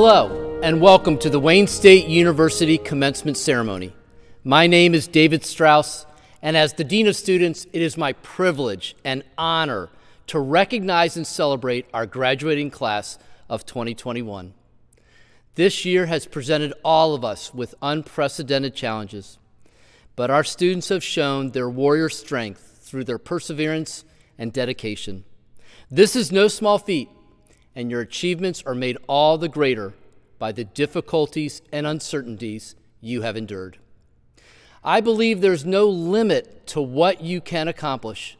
Hello, and welcome to the Wayne State University Commencement Ceremony. My name is David Strauss, and as the Dean of Students, it is my privilege and honor to recognize and celebrate our graduating class of 2021. This year has presented all of us with unprecedented challenges, but our students have shown their warrior strength through their perseverance and dedication. This is no small feat, and your achievements are made all the greater by the difficulties and uncertainties you have endured. I believe there's no limit to what you can accomplish,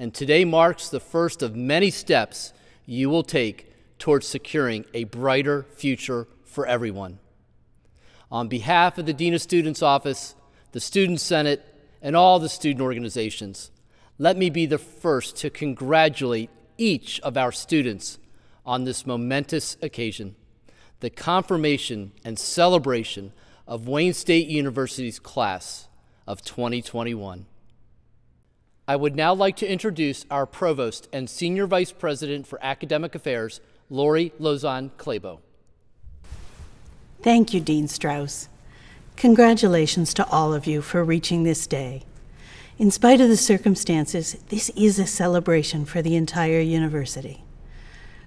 and today marks the first of many steps you will take towards securing a brighter future for everyone. On behalf of the Dean of Students Office, the Student Senate, and all the student organizations, let me be the first to congratulate each of our students on this momentous occasion, the confirmation and celebration of Wayne State University's class of 2021. I would now like to introduce our Provost and Senior Vice President for Academic Affairs, Laurie Lauzon Clabo. Thank you, Dean Strauss. Congratulations to all of you for reaching this day. In spite of the circumstances, this is a celebration for the entire university.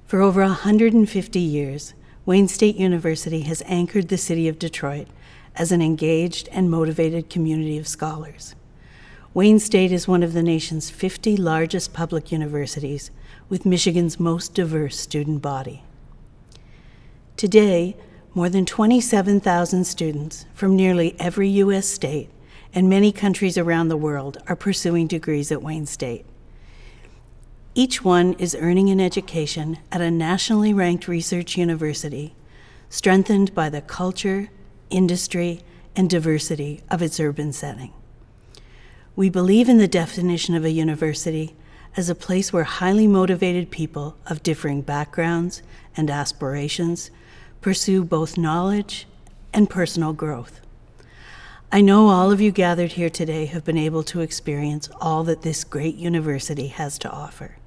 For over 150 years, Wayne State University has anchored the city of Detroit as an engaged and motivated community of scholars. Wayne State is one of the nation's 50 largest public universities with Michigan's most diverse student body. Today, more than 27,000 students from nearly every U.S. state and many countries around the world are pursuing degrees at Wayne State. Each one is earning an education at a nationally ranked research university, strengthened by the culture, industry, and diversity of its urban setting. We believe in the definition of a university as a place where highly motivated people of differing backgrounds and aspirations pursue both knowledge and personal growth. I know all of you gathered here today have been able to experience all that this great university has to offer.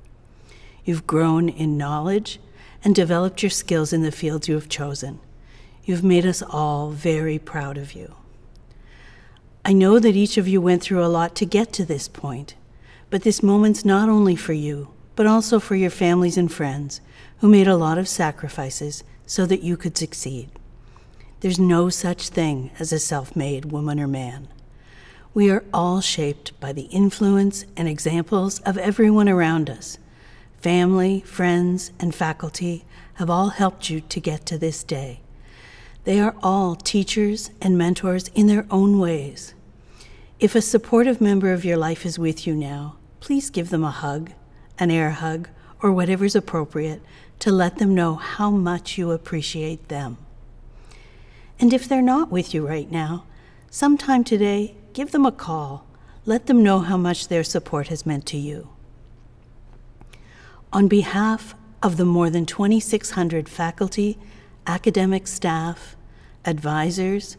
You've grown in knowledge and developed your skills in the fields you have chosen. You've made us all very proud of you. I know that each of you went through a lot to get to this point, but this moment's not only for you, but also for your families and friends who made a lot of sacrifices so that you could succeed. There's no such thing as a self made woman or man. We are all shaped by the influence and examples of everyone around us. Family, friends, and faculty have all helped you to get to this day. They are all teachers and mentors in their own ways. If a supportive member of your life is with you now, please give them a hug, an air hug, or whatever's appropriate to let them know how much you appreciate them. And if they're not with you right now, sometime today, give them a call. Let them know how much their support has meant to you. On behalf of the more than 2,600 faculty, academic staff, advisors,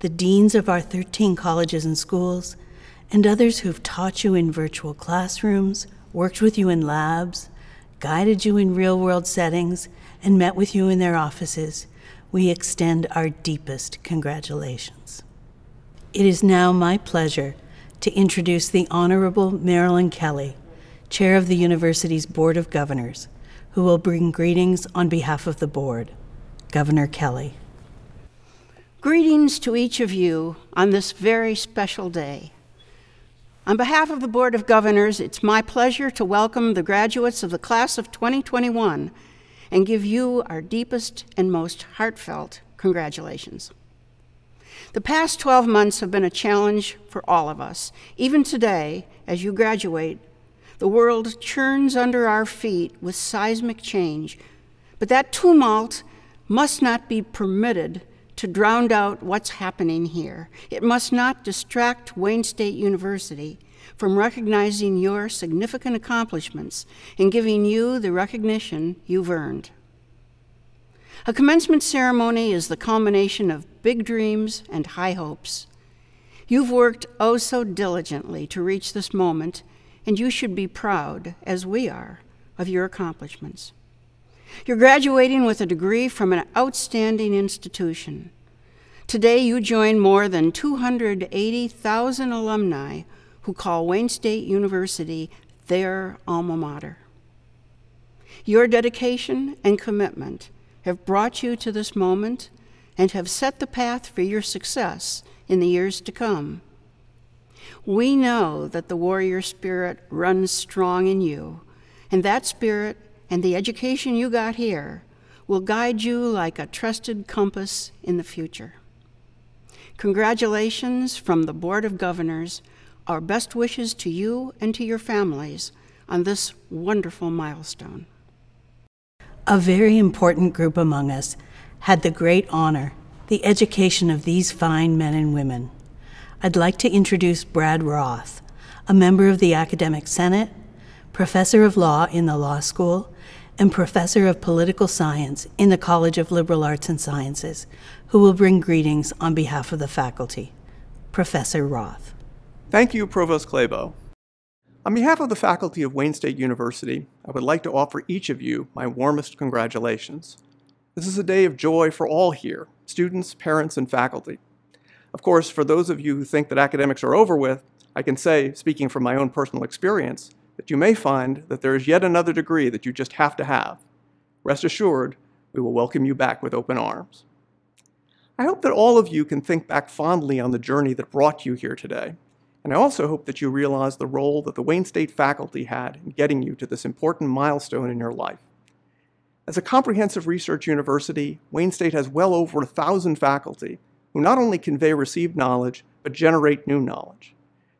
the deans of our 13 colleges and schools, and others who've taught you in virtual classrooms, worked with you in labs, guided you in real world settings, and met with you in their offices, we extend our deepest congratulations. It is now my pleasure to introduce the Honorable Marilyn Kelly, Chair of the University's Board of Governors, who will bring greetings on behalf of the Board. Governor Kelly. Greetings to each of you on this very special day. On behalf of the Board of Governors, it's my pleasure to welcome the graduates of the class of 2021 and give you our deepest and most heartfelt congratulations. The past 12 months have been a challenge for all of us. Even today, as you graduate, the world churns under our feet with seismic change. But that tumult must not be permitted to drown out what's happening here. It must not distract Wayne State University from recognizing your significant accomplishments and giving you the recognition you've earned. A commencement ceremony is the culmination of big dreams and high hopes. You've worked oh so diligently to reach this moment, and you should be proud, as we are, of your accomplishments. You're graduating with a degree from an outstanding institution. Today, you join more than 280,000 alumni who call Wayne State University their alma mater. Your dedication and commitment have brought you to this moment and have set the path for your success in the years to come. We know that the warrior spirit runs strong in you, and that spirit and the education you got here will guide you like a trusted compass in the future. Congratulations from the Board of Governors. Our best wishes to you and to your families on this wonderful milestone. A very important group among us had the great honor, the education of these fine men and women. I'd like to introduce Brad Roth, a member of the Academic Senate, professor of law in the law school, and professor of political science in the College of Liberal Arts and Sciences, who will bring greetings on behalf of the faculty. Professor Roth. Thank you, Provost Clabo. On behalf of the faculty of Wayne State University, I would like to offer each of you my warmest congratulations. This is a day of joy for all here, students, parents, and faculty. Of course, for those of you who think that academics are over with, I can say, speaking from my own personal experience, that you may find that there is yet another degree that you just have to have. Rest assured, we will welcome you back with open arms. I hope that all of you can think back fondly on the journey that brought you here today and I also hope that you realize the role that the Wayne State faculty had in getting you to this important milestone in your life. As a comprehensive research university, Wayne State has well over a thousand faculty who not only convey received knowledge, but generate new knowledge.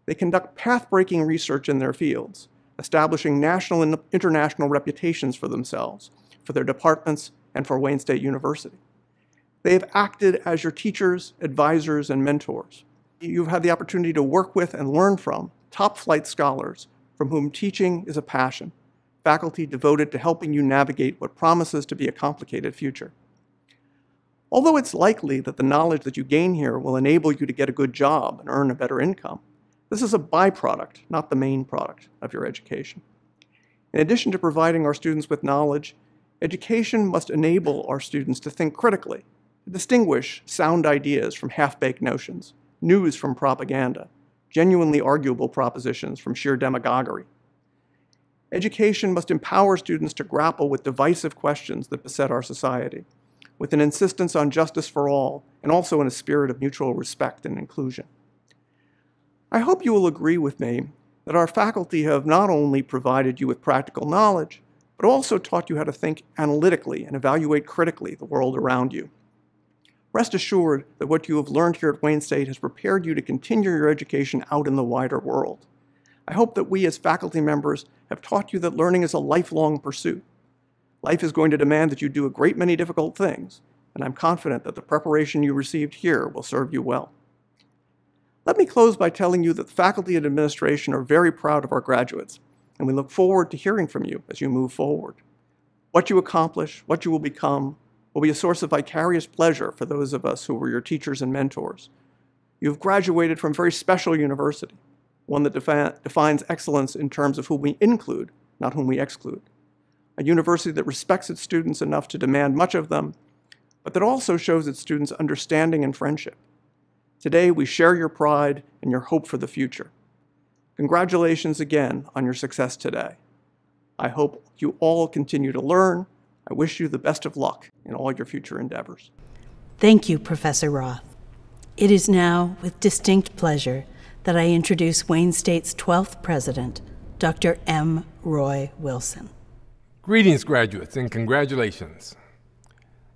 They conduct path-breaking research in their fields, establishing national and international reputations for themselves, for their departments, and for Wayne State University. They have acted as your teachers, advisors, and mentors, you've had the opportunity to work with and learn from top flight scholars from whom teaching is a passion, faculty devoted to helping you navigate what promises to be a complicated future. Although it's likely that the knowledge that you gain here will enable you to get a good job and earn a better income, this is a byproduct, not the main product of your education. In addition to providing our students with knowledge, education must enable our students to think critically, to distinguish sound ideas from half-baked notions, news from propaganda, genuinely arguable propositions from sheer demagoguery. Education must empower students to grapple with divisive questions that beset our society, with an insistence on justice for all, and also in a spirit of mutual respect and inclusion. I hope you will agree with me that our faculty have not only provided you with practical knowledge, but also taught you how to think analytically and evaluate critically the world around you. Rest assured that what you have learned here at Wayne State has prepared you to continue your education out in the wider world. I hope that we as faculty members have taught you that learning is a lifelong pursuit. Life is going to demand that you do a great many difficult things, and I'm confident that the preparation you received here will serve you well. Let me close by telling you that the faculty and administration are very proud of our graduates, and we look forward to hearing from you as you move forward. What you accomplish, what you will become, will be a source of vicarious pleasure for those of us who were your teachers and mentors. You have graduated from a very special university, one that defi defines excellence in terms of whom we include, not whom we exclude. A university that respects its students enough to demand much of them, but that also shows its students understanding and friendship. Today, we share your pride and your hope for the future. Congratulations again on your success today. I hope you all continue to learn I wish you the best of luck in all your future endeavors. Thank you, Professor Roth. It is now with distinct pleasure that I introduce Wayne State's 12th president, Dr. M. Roy Wilson. Greetings, graduates, and congratulations.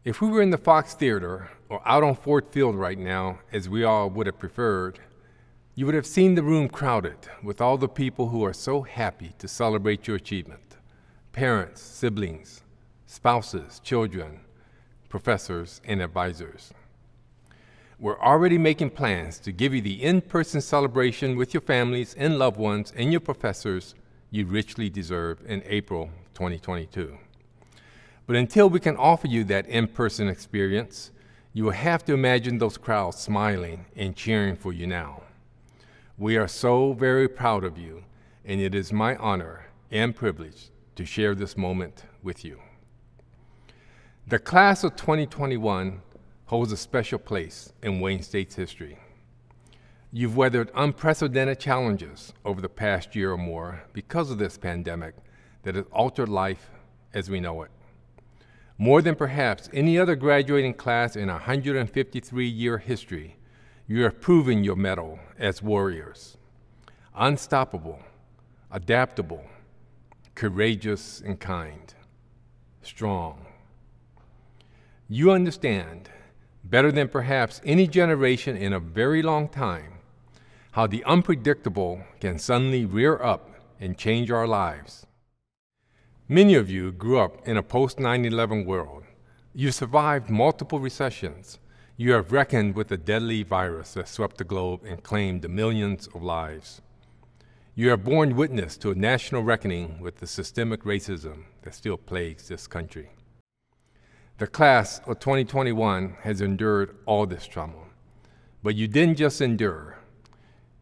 If we were in the Fox Theater or out on Ford Field right now, as we all would have preferred, you would have seen the room crowded with all the people who are so happy to celebrate your achievement parents, siblings, spouses, children, professors, and advisors. We're already making plans to give you the in person celebration with your families and loved ones and your professors you richly deserve in April 2022. But until we can offer you that in person experience, you will have to imagine those crowds smiling and cheering for you now. We are so very proud of you, and it is my honor and privilege to share this moment with you. The class of 2021 holds a special place in Wayne State's history. You've weathered unprecedented challenges over the past year or more because of this pandemic that has altered life as we know it. More than perhaps any other graduating class in a 153 year history, you have proven your mettle as warriors. Unstoppable, adaptable, courageous, and kind. Strong. You understand, better than perhaps any generation in a very long time, how the unpredictable can suddenly rear up and change our lives. Many of you grew up in a post 9 11 world. You survived multiple recessions. You have reckoned with the deadly virus that swept the globe and claimed the millions of lives. You have borne witness to a national reckoning with the systemic racism that still plagues this country. The class of 2021 has endured all this trauma. But you didn't just endure.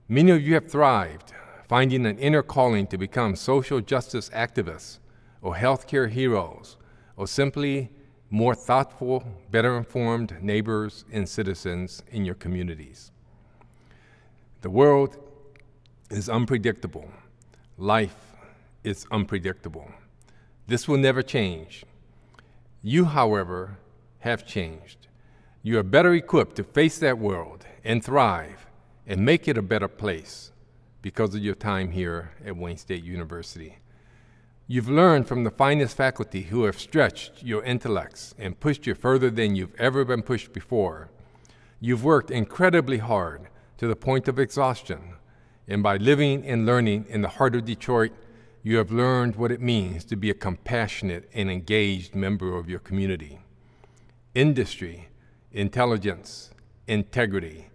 Many of you have thrived, finding an inner calling to become social justice activists or healthcare heroes or simply more thoughtful, better informed neighbors and citizens in your communities. The world is unpredictable. Life is unpredictable. This will never change. You, however, have changed. You are better equipped to face that world and thrive and make it a better place because of your time here at Wayne State University. You've learned from the finest faculty who have stretched your intellects and pushed you further than you've ever been pushed before. You've worked incredibly hard to the point of exhaustion, and by living and learning in the heart of Detroit, you have learned what it means to be a compassionate and engaged member of your community. Industry, intelligence, integrity.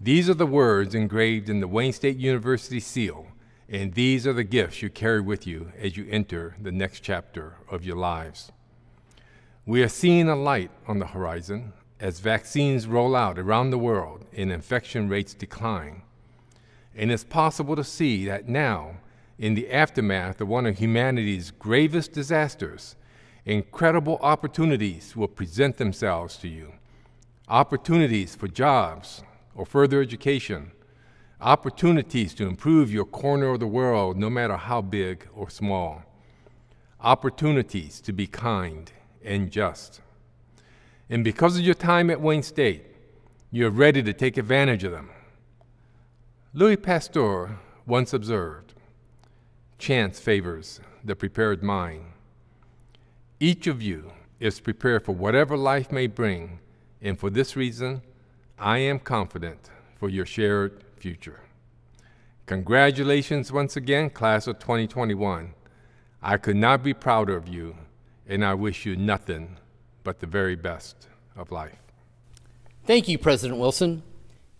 These are the words engraved in the Wayne State University seal, and these are the gifts you carry with you as you enter the next chapter of your lives. We are seeing a light on the horizon as vaccines roll out around the world and infection rates decline. And it's possible to see that now in the aftermath of one of humanity's gravest disasters, incredible opportunities will present themselves to you. Opportunities for jobs or further education, opportunities to improve your corner of the world, no matter how big or small, opportunities to be kind and just. And because of your time at Wayne State, you're ready to take advantage of them. Louis Pasteur once observed Chance favors the prepared mind. Each of you is prepared for whatever life may bring, and for this reason, I am confident for your shared future. Congratulations once again, class of 2021. I could not be prouder of you, and I wish you nothing but the very best of life. Thank you, President Wilson.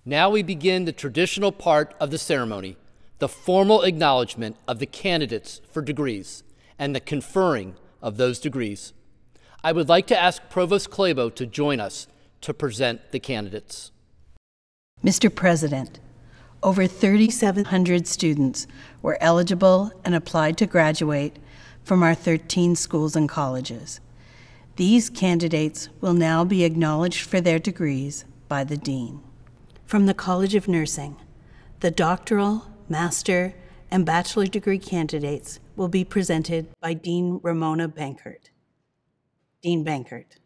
Now we begin the traditional part of the ceremony the formal acknowledgement of the candidates for degrees and the conferring of those degrees. I would like to ask Provost Clabo to join us to present the candidates. Mr. President, over 3,700 students were eligible and applied to graduate from our 13 schools and colleges. These candidates will now be acknowledged for their degrees by the Dean. From the College of Nursing, the doctoral master, and bachelor degree candidates will be presented by Dean Ramona Benkert. Dean Benkert.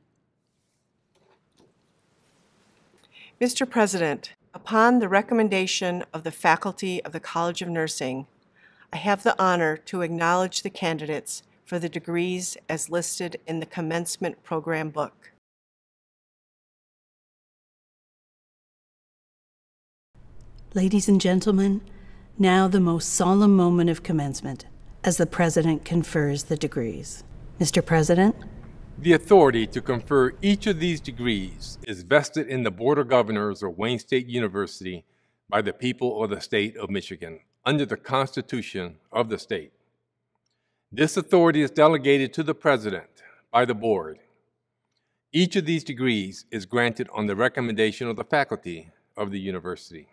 Mr. President, upon the recommendation of the faculty of the College of Nursing, I have the honor to acknowledge the candidates for the degrees as listed in the commencement program book. Ladies and gentlemen, now, the most solemn moment of commencement as the President confers the degrees. Mr. President? The authority to confer each of these degrees is vested in the Board of Governors of Wayne State University by the people of the state of Michigan under the Constitution of the state. This authority is delegated to the President by the Board. Each of these degrees is granted on the recommendation of the faculty of the university.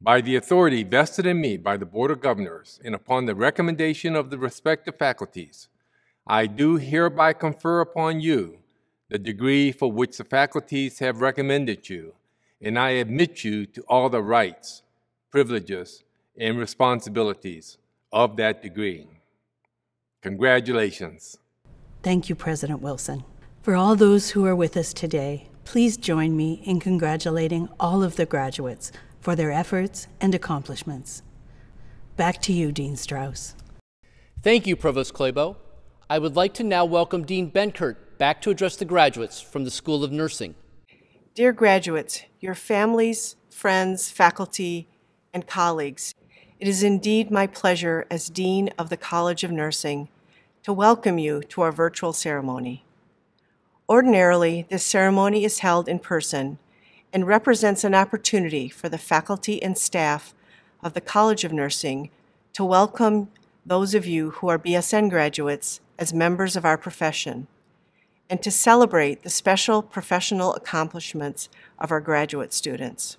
By the authority vested in me by the Board of Governors and upon the recommendation of the respective faculties, I do hereby confer upon you the degree for which the faculties have recommended you, and I admit you to all the rights, privileges, and responsibilities of that degree. Congratulations. Thank you, President Wilson. For all those who are with us today, please join me in congratulating all of the graduates for their efforts and accomplishments. Back to you, Dean Strauss. Thank you, Provost Clabo. I would like to now welcome Dean Benkert back to address the graduates from the School of Nursing. Dear graduates, your families, friends, faculty, and colleagues, it is indeed my pleasure as Dean of the College of Nursing to welcome you to our virtual ceremony. Ordinarily, this ceremony is held in person and represents an opportunity for the faculty and staff of the College of Nursing to welcome those of you who are BSN graduates as members of our profession and to celebrate the special professional accomplishments of our graduate students.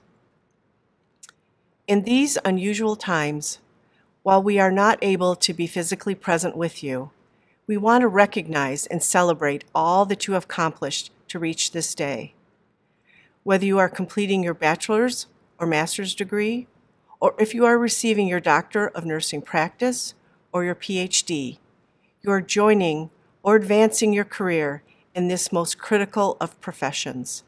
In these unusual times, while we are not able to be physically present with you, we want to recognize and celebrate all that you have accomplished to reach this day. Whether you are completing your bachelor's or master's degree, or if you are receiving your Doctor of Nursing Practice or your PhD, you are joining or advancing your career in this most critical of professions.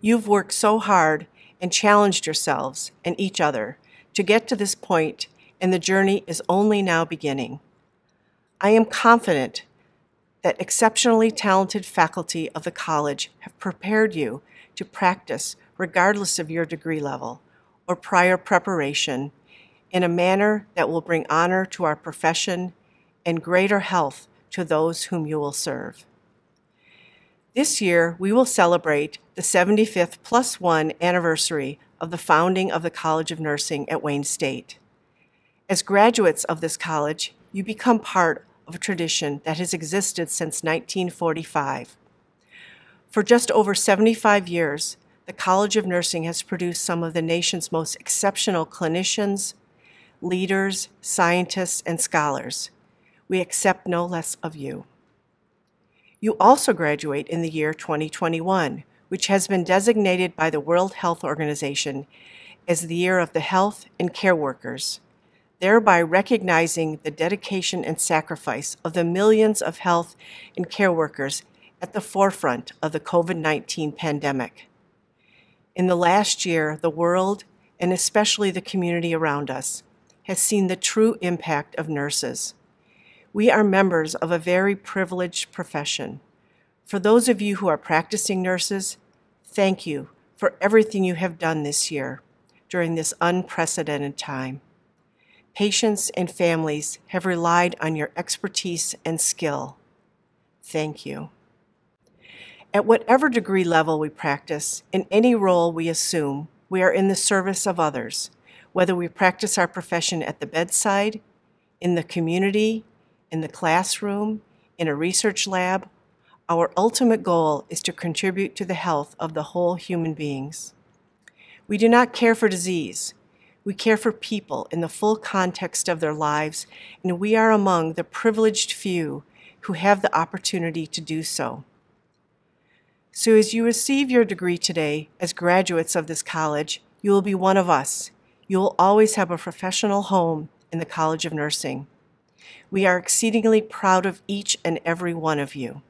You've worked so hard and challenged yourselves and each other to get to this point, and the journey is only now beginning. I am confident that exceptionally talented faculty of the college have prepared you to practice regardless of your degree level or prior preparation in a manner that will bring honor to our profession and greater health to those whom you will serve. This year, we will celebrate the 75th plus one anniversary of the founding of the College of Nursing at Wayne State. As graduates of this college, you become part of a tradition that has existed since 1945. For just over 75 years, the College of Nursing has produced some of the nation's most exceptional clinicians, leaders, scientists, and scholars. We accept no less of you. You also graduate in the year 2021, which has been designated by the World Health Organization as the year of the health and care workers, thereby recognizing the dedication and sacrifice of the millions of health and care workers at the forefront of the COVID 19 pandemic. In the last year, the world, and especially the community around us, has seen the true impact of nurses. We are members of a very privileged profession. For those of you who are practicing nurses, thank you for everything you have done this year during this unprecedented time. Patients and families have relied on your expertise and skill. Thank you. At whatever degree level we practice, in any role we assume, we are in the service of others, whether we practice our profession at the bedside, in the community, in the classroom, in a research lab, our ultimate goal is to contribute to the health of the whole human beings. We do not care for disease. We care for people in the full context of their lives, and we are among the privileged few who have the opportunity to do so. So, as you receive your degree today as graduates of this college, you will be one of us. You will always have a professional home in the College of Nursing. We are exceedingly proud of each and every one of you.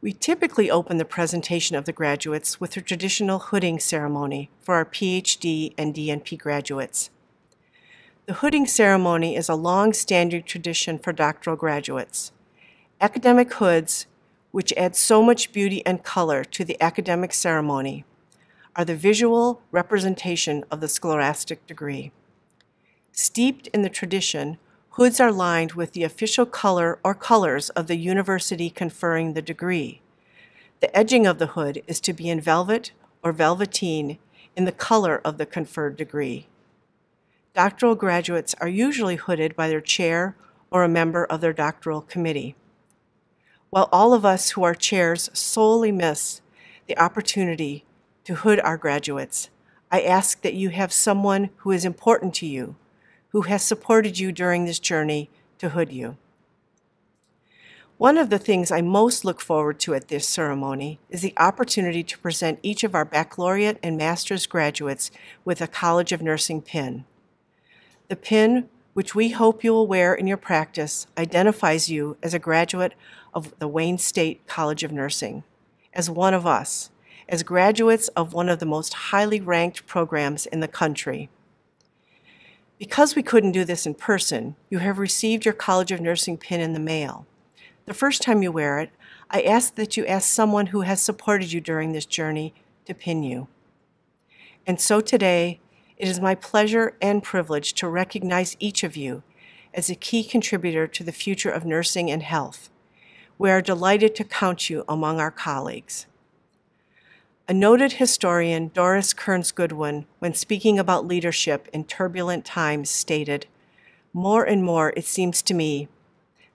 We typically open the presentation of the graduates with a traditional hooding ceremony for our PhD and DNP graduates. The hooding ceremony is a long-standing tradition for doctoral graduates. Academic hoods, which add so much beauty and color to the academic ceremony, are the visual representation of the scholastic degree. Steeped in the tradition, Hoods are lined with the official color or colors of the university conferring the degree. The edging of the hood is to be in velvet or velveteen in the color of the conferred degree. Doctoral graduates are usually hooded by their chair or a member of their doctoral committee. While all of us who are chairs solely miss the opportunity to hood our graduates, I ask that you have someone who is important to you who has supported you during this journey to hood you. One of the things I most look forward to at this ceremony is the opportunity to present each of our baccalaureate and master's graduates with a College of Nursing pin. The pin, which we hope you will wear in your practice, identifies you as a graduate of the Wayne State College of Nursing, as one of us, as graduates of one of the most highly ranked programs in the country. Because we couldn't do this in person, you have received your College of Nursing pin in the mail. The first time you wear it, I ask that you ask someone who has supported you during this journey to pin you. And so today, it is my pleasure and privilege to recognize each of you as a key contributor to the future of nursing and health. We are delighted to count you among our colleagues. A noted historian, Doris Kearns Goodwin, when speaking about leadership in turbulent times, stated, More and more, it seems to me,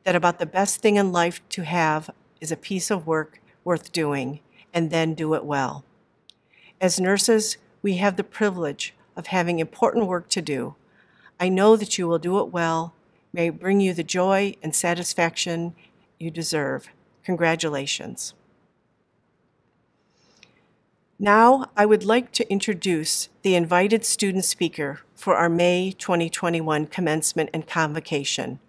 that about the best thing in life to have is a piece of work worth doing, and then do it well. As nurses, we have the privilege of having important work to do. I know that you will do it well, may bring you the joy and satisfaction you deserve. Congratulations. Now, I would like to introduce the invited student speaker for our May 2021 commencement and convocation.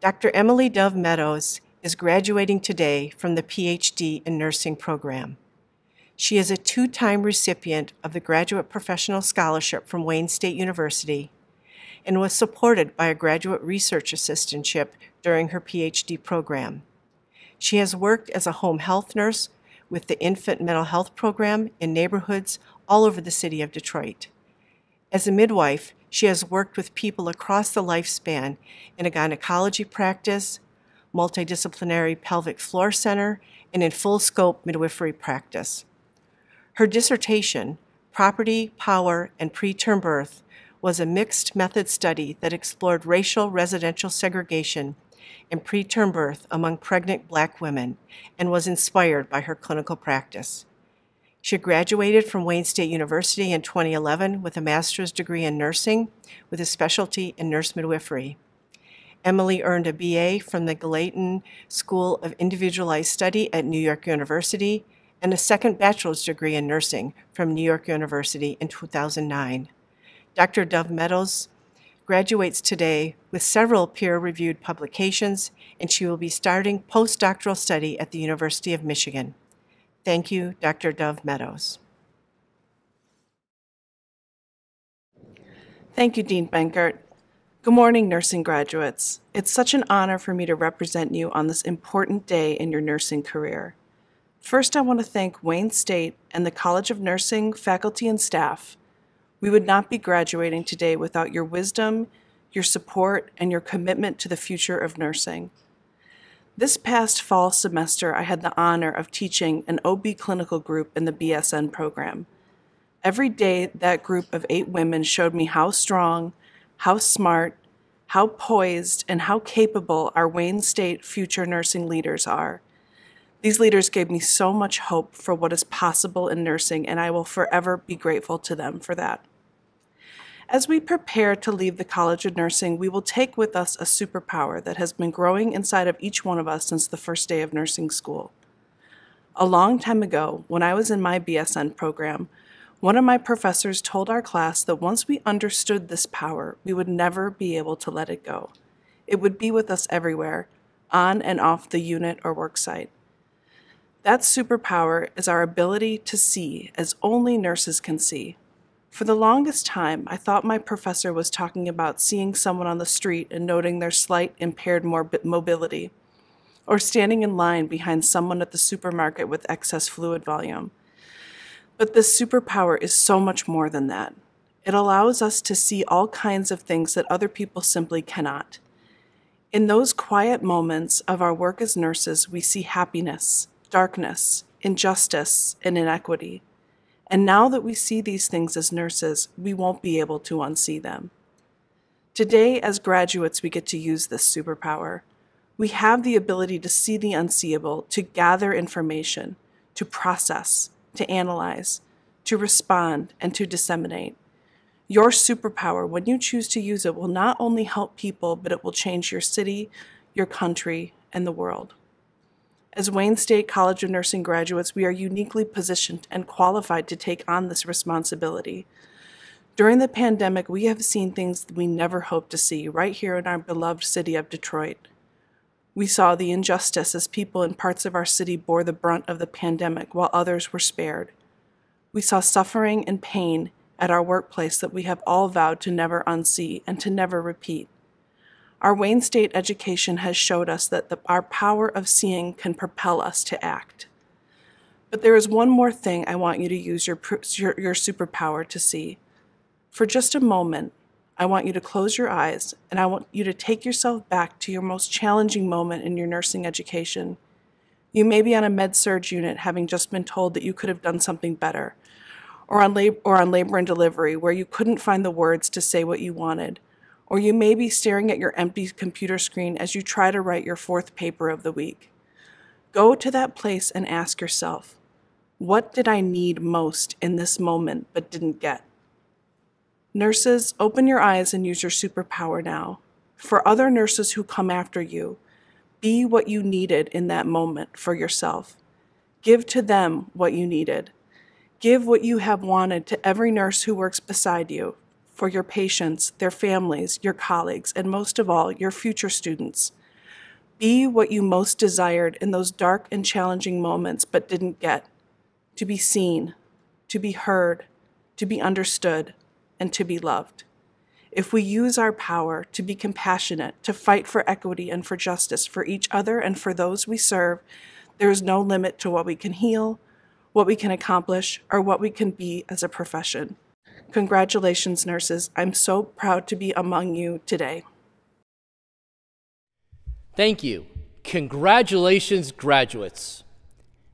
Dr. Emily Dove Meadows is graduating today from the PhD in Nursing program. She is a two time recipient of the Graduate Professional Scholarship from Wayne State University and was supported by a graduate research assistantship during her PhD program. She has worked as a home health nurse with the Infant Mental Health Program in neighborhoods all over the city of Detroit. As a midwife, she has worked with people across the lifespan in a gynecology practice, multidisciplinary pelvic floor center, and in full scope midwifery practice. Her dissertation, Property, Power, and Preterm Birth, was a mixed method study that explored racial residential segregation in preterm birth among pregnant black women and was inspired by her clinical practice. She graduated from Wayne State University in 2011 with a master's degree in nursing with a specialty in nurse midwifery. Emily earned a BA from the Gallatin School of Individualized Study at New York University and a second bachelor's degree in nursing from New York University in 2009. Dr. Dove Meadows graduates today with several peer reviewed publications, and she will be starting postdoctoral study at the University of Michigan. Thank you, Dr. Dove Meadows. Thank you, Dean Benkert. Good morning, nursing graduates. It's such an honor for me to represent you on this important day in your nursing career. First, I want to thank Wayne State and the College of Nursing faculty and staff. We would not be graduating today without your wisdom, your support, and your commitment to the future of nursing. This past fall semester, I had the honor of teaching an OB clinical group in the BSN program. Every day, that group of eight women showed me how strong, how smart, how poised, and how capable our Wayne State future nursing leaders are. These leaders gave me so much hope for what is possible in nursing, and I will forever be grateful to them for that. As we prepare to leave the College of Nursing, we will take with us a superpower that has been growing inside of each one of us since the first day of nursing school. A long time ago, when I was in my BSN program, one of my professors told our class that once we understood this power, we would never be able to let it go. It would be with us everywhere, on and off the unit or worksite. That superpower is our ability to see as only nurses can see, for the longest time, I thought my professor was talking about seeing someone on the street and noting their slight impaired mobility, or standing in line behind someone at the supermarket with excess fluid volume. But this superpower is so much more than that. It allows us to see all kinds of things that other people simply cannot. In those quiet moments of our work as nurses, we see happiness, darkness, injustice, and inequity. And now that we see these things as nurses, we won't be able to unsee them. Today, as graduates, we get to use this superpower. We have the ability to see the unseeable, to gather information, to process, to analyze, to respond, and to disseminate. Your superpower, when you choose to use it, will not only help people, but it will change your city, your country, and the world. As Wayne State College of Nursing graduates, we are uniquely positioned and qualified to take on this responsibility. During the pandemic, we have seen things we never hoped to see right here in our beloved city of Detroit. We saw the injustice as people in parts of our city bore the brunt of the pandemic while others were spared. We saw suffering and pain at our workplace that we have all vowed to never unsee and to never repeat. Our Wayne State education has showed us that the, our power of seeing can propel us to act. But there is one more thing I want you to use your, your, your superpower to see. For just a moment, I want you to close your eyes and I want you to take yourself back to your most challenging moment in your nursing education. You may be on a med-surg unit having just been told that you could have done something better, or on, lab- or on labor and delivery where you couldn't find the words to say what you wanted, or you may be staring at your empty computer screen as you try to write your fourth paper of the week. Go to that place and ask yourself, what did I need most in this moment but didn't get? Nurses, open your eyes and use your superpower now. For other nurses who come after you, be what you needed in that moment for yourself. Give to them what you needed. Give what you have wanted to every nurse who works beside you, for your patients, their families, your colleagues, and most of all, your future students. Be what you most desired in those dark and challenging moments but didn't get to be seen, to be heard, to be understood and to be loved. If we use our power to be compassionate, to fight for equity and for justice for each other and for those we serve, there is no limit to what we can heal, what we can accomplish, or what we can be as a profession. Congratulations, nurses. I'm so proud to be among you today. Thank you. Congratulations, graduates.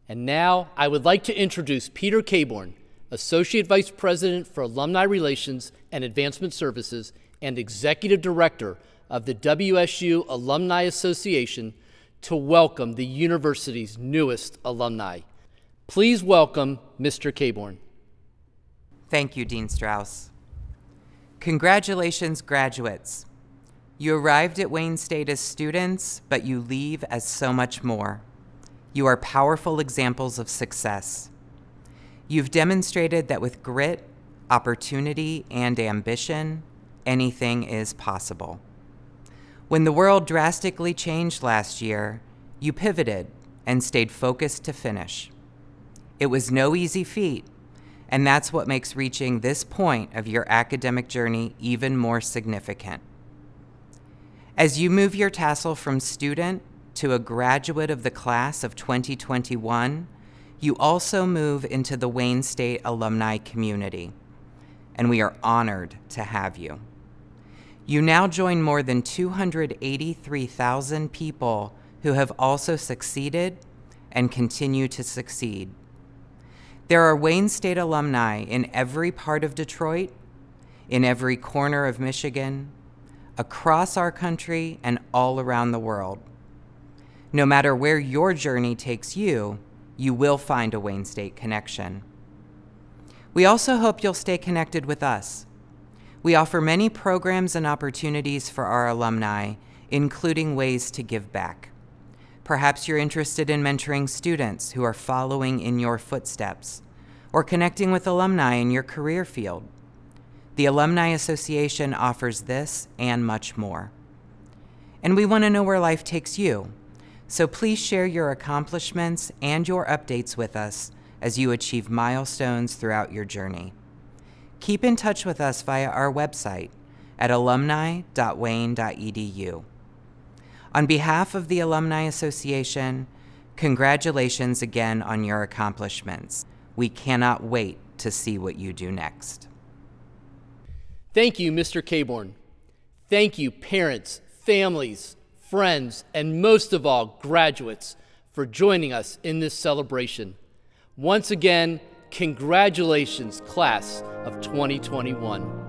And now I would like to introduce Peter Caborn, Associate Vice President for Alumni Relations and Advancement Services, and Executive Director of the WSU Alumni Association, to welcome the university's newest alumni. Please welcome Mr. Caborn. Thank you, Dean Strauss. Congratulations, graduates. You arrived at Wayne State as students, but you leave as so much more. You are powerful examples of success. You've demonstrated that with grit, opportunity, and ambition, anything is possible. When the world drastically changed last year, you pivoted and stayed focused to finish. It was no easy feat, and that's what makes reaching this point of your academic journey even more significant. As you move your tassel from student to a graduate of the class of 2021, you also move into the Wayne State alumni community, and we are honored to have you. You now join more than 283,000 people who have also succeeded and continue to succeed. There are Wayne State alumni in every part of Detroit, in every corner of Michigan, across our country, and all around the world. No matter where your journey takes you, you will find a Wayne State connection. We also hope you'll stay connected with us. We offer many programs and opportunities for our alumni, including ways to give back. Perhaps you're interested in mentoring students who are following in your footsteps, or connecting with alumni in your career field. The Alumni Association offers this and much more. And we want to know where life takes you. So please share your accomplishments and your updates with us as you achieve milestones throughout your journey. Keep in touch with us via our website at alumni.wayne.edu. On behalf of the Alumni Association, congratulations again on your accomplishments. We cannot wait to see what you do next. Thank you, Mr. Caborn. Thank you, parents, families, friends, and most of all, graduates, for joining us in this celebration. Once again, congratulations, class of 2021.